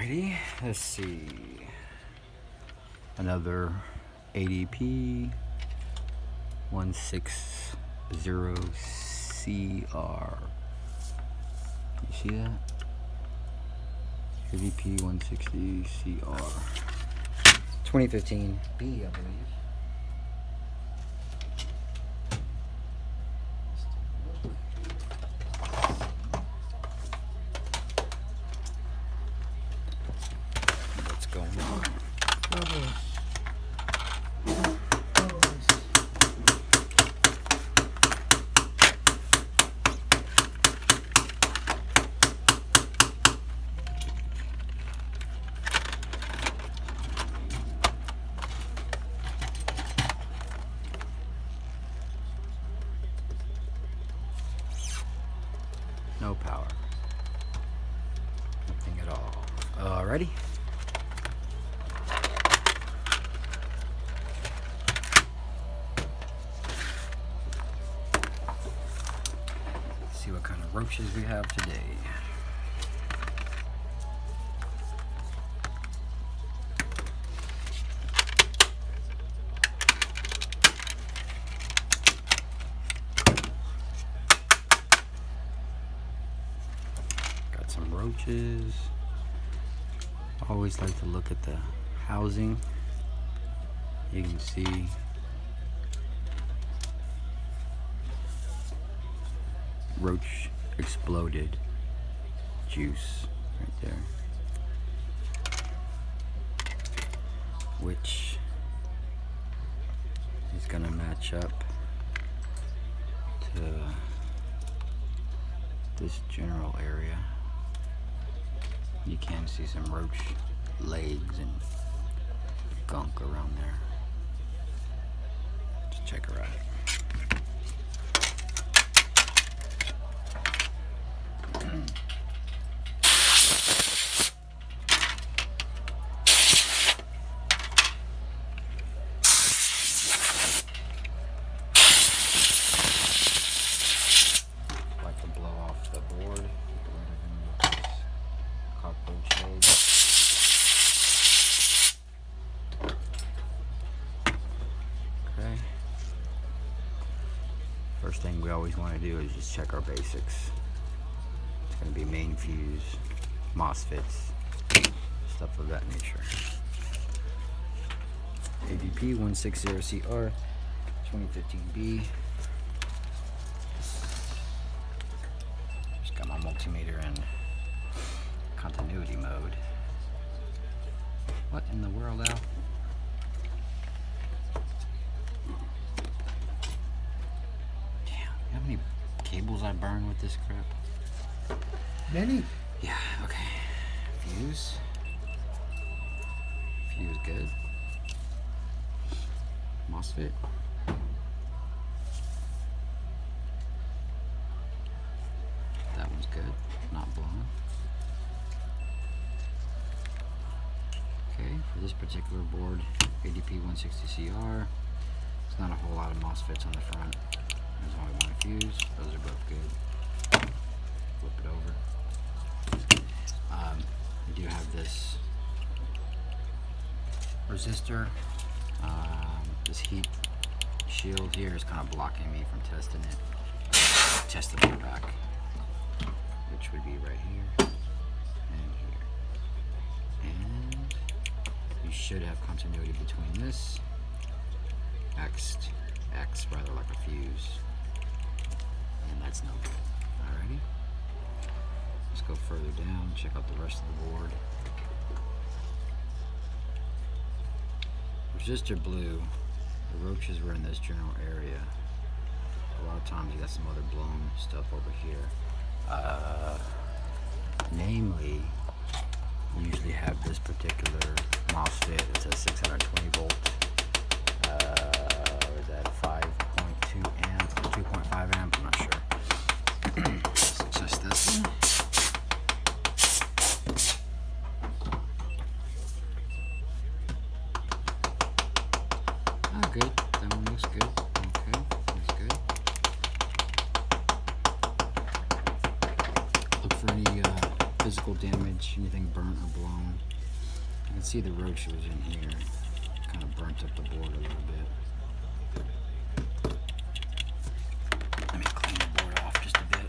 Alrighty, let's see. Another ADP 160CR. You see that? ADP 160CR. 2015 B, I believe. What's going on? No power. Nothing at all. Let's see what kind of roaches we have today. Got some roaches. Always like to look at the housing. You can see roach exploded juice right there. Which is gonna match up to this general area. You can see some roach legs and gunk around there. Just check her out. like to blow off the board, get rid of any of this cockroach legs. Okay. First thing always want to do is just check our basics. It's going to be main fuse, MOSFETs, stuff of that nature. ADP 160CR 2015B. Just got my multimeter in continuity mode. What in the world, Al? Damn, you know how many cables I burn with this crap? Many. Yeah, okay. Fuse. Fuse good. MOSFET. That one's good. Not blown. Okay, for this particular board, ADP 160CR, it's not a whole lot of MOSFETs on the front. There's only one fuse. Those are both good. Flip it over. Um, we do have this resistor. Um, this heat shield here is kind of blocking me from testing it. Test the back, which would be right here and here. And you should have continuity between this X, X rather like a fuse, that's good. Alrighty. Let's go further down, check out the rest of the board. Resistor blue, the roaches were in this general area. A lot of times you got some other blown stuff over here. Uh, namely, can see the roach was in here. Kind of burnt up the board a little bit. Let me clean the board off just a bit.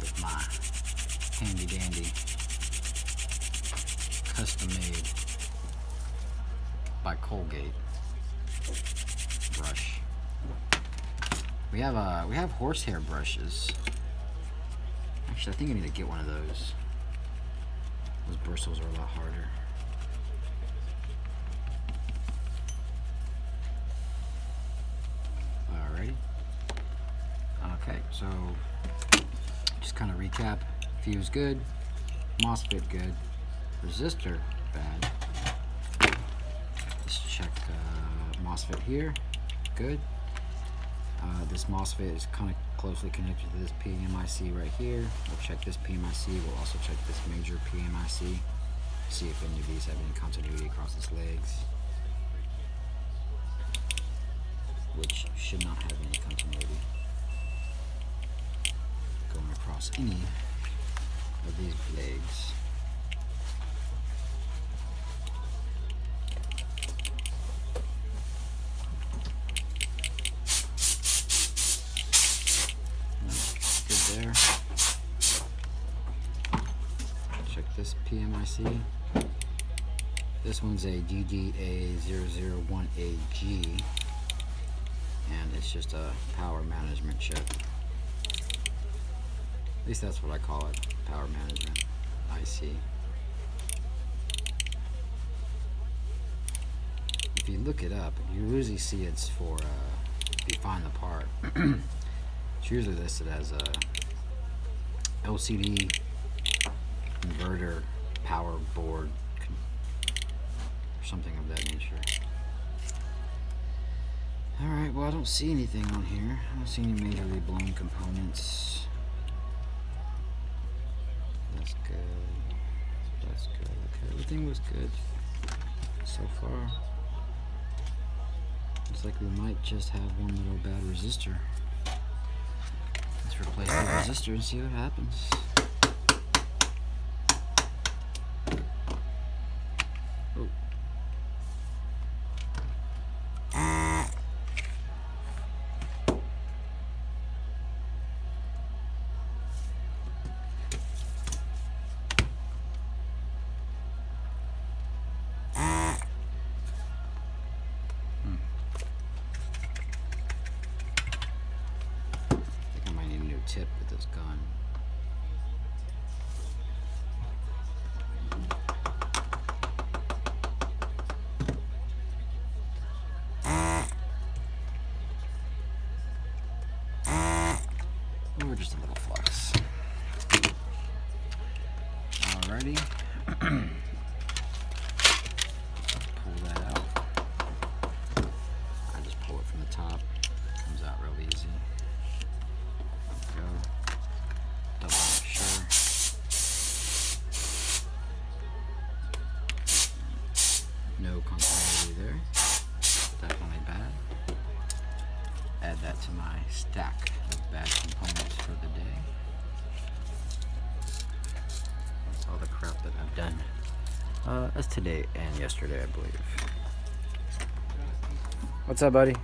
With my handy dandy custom made by Colgate brush. We have uh we have horsehair brushes. Actually, I think I need to get one of those. Those bristles are a lot harder. Alrighty. Okay, so just kind of recap. Fuse good, MOSFET good, resistor bad. Let's check uh, MOSFET here. Good. Uh, this MOSFET is kind of closely connected to this PMIC right here. We'll check this PMIC. We'll also check this major PMIC. See if any of these have any continuity across its legs. Which should not have any continuity. Going across any of these legs. Good there. Check this PMIC. This one's a DDA001AG and it's just a power management chip. At least that's what I call it, power management IC. If you look it up, you usually see it's for, uh, if you find the part, it's usually listed as a LCD inverter power board or something of that nature. Alright, well I don't see anything on here. I don't see any majorly blown components. That's good. That's good. Okay, everything was good so far. Looks like we might just have one little bad resistor. Let's replace the resistor and see what happens. Tip with his gun. My stack of bad components for the day. That's all the crap that I've done. Uh, that's today and yesterday, I believe. What's up, buddy?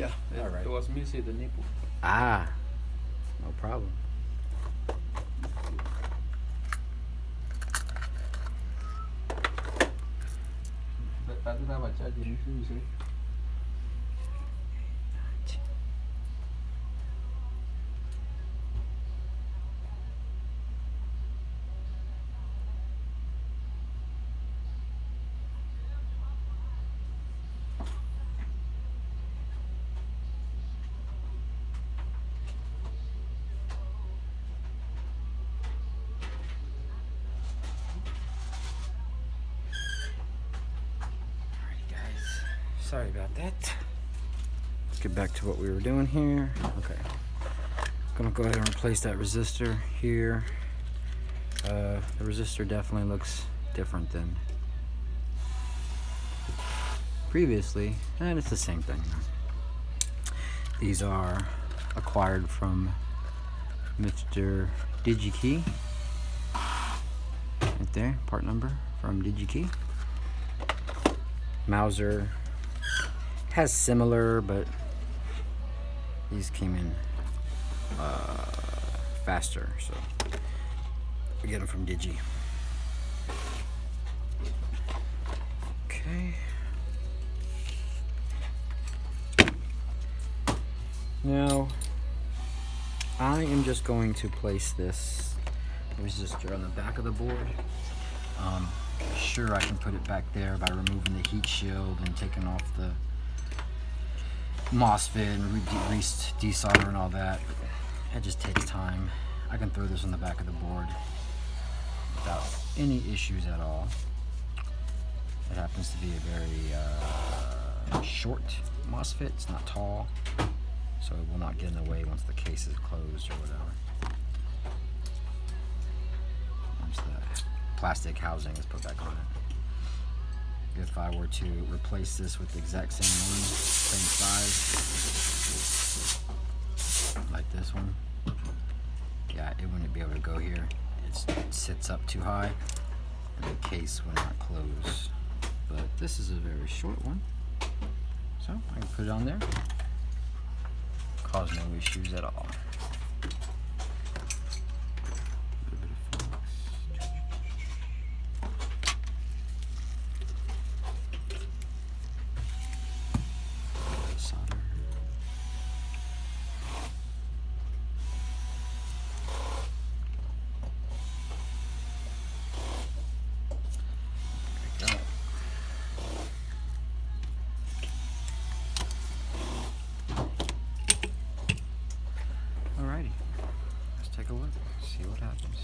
Yeah. It, All right. it was missing the nipple. Ah, no problem. Tadi saya baca di review sih. Alrighty, guys. Sorry about that. Let's get back to what we were doing here. Okay. I'm Gonna go ahead and replace that resistor here. Uh, the resistor definitely looks different than previously, and it's the same thing. These are acquired from Mr. DigiKey. Right there, part number from DigiKey. Mouser has similar, but these came in uh, faster, so we get them from Digi. Okay. Now, I am just going to place this resistor on the back of the board. Um, sure, I can put it back there by removing the heat shield and taking off the MOSFET and re- de- desolder and all that. It just takes time. I can throw this on the back of the board without any issues at all. It happens to be a very uh, short MOSFET. It's not tall, so it will not get in the way once the case is closed or whatever. Once the plastic housing is put back on it. If I were to replace this with the exact same one, same size, like this one, yeah, it wouldn't be able to go here. It sits up too high, and the case will not close. But this is a very short one, so I can put it on there. Cause no issues at all. Little bit of flux. solder. There we go. Alrighty, let's take a look, see what happens.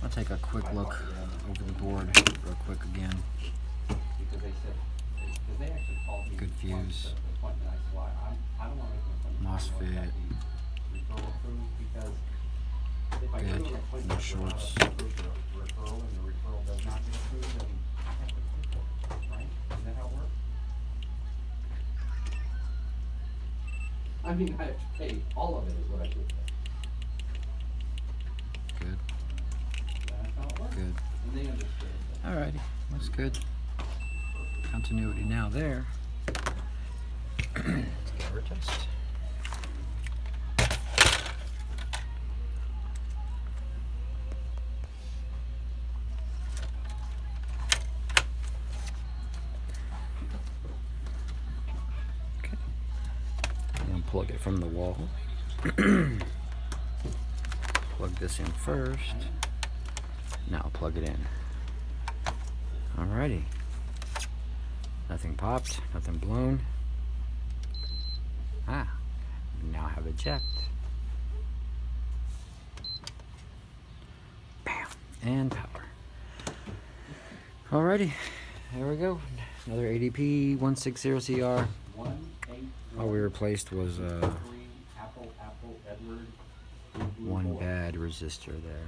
I'll take a quick look over the board real quick again. Good. I MOSFET. Good. No shorts. I mean, I have to pay all of it is what I should say. Good, That's how it works. Good. Alrighty, that's good. Continuity now there. Get test. Okay. And plug it from the wall. plug this in first. Plug it in. Alrighty. Nothing popped, nothing blown. Ah, now have eject. Bam, and power. Alrighty, there we go. Another ADP 160CR. One, eight, All we replaced was uh, three, Apple, Apple, Edward. blue, blue, one bad resistor there.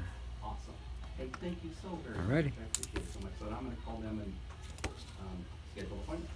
Hey, thank you so very much. I appreciate it so much. So I'm gonna call them and, um, schedule an appointment.